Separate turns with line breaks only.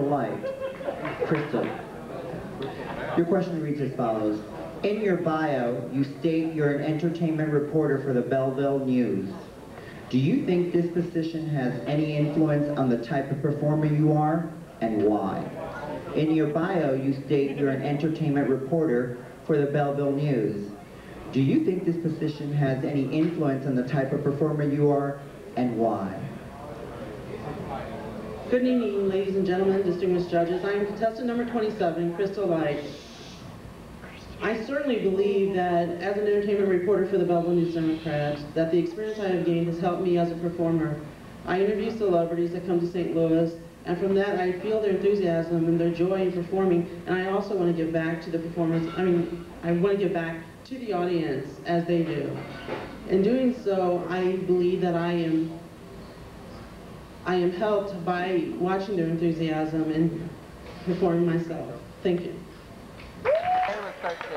Leight. Khrystal. Your question reads as follows. In your bio, you state you're an entertainment reporter for the Belleville News. Do you think this position has any influence on the type of performer you are, and why? In your bio, you state you're an entertainment reporter for the Belleville News. Do you think this position has any influence on the type of performer you are, and why?
Good evening, ladies and gentlemen, distinguished judges. I am contestant number 27, Khrystal Leight. I certainly believe that as an entertainment reporter for the Belleville News Democrat, that the experience I have gained has helped me as a performer. I interview celebrities that come to St. Louis, and from that I feel their enthusiasm and their joy in performing, and I also want to give back to the performers, I mean, I want to give back to the audience as they do. In doing so, I believe that I am I am helped by watching their enthusiasm and performing myself. Thank you.
Number 13.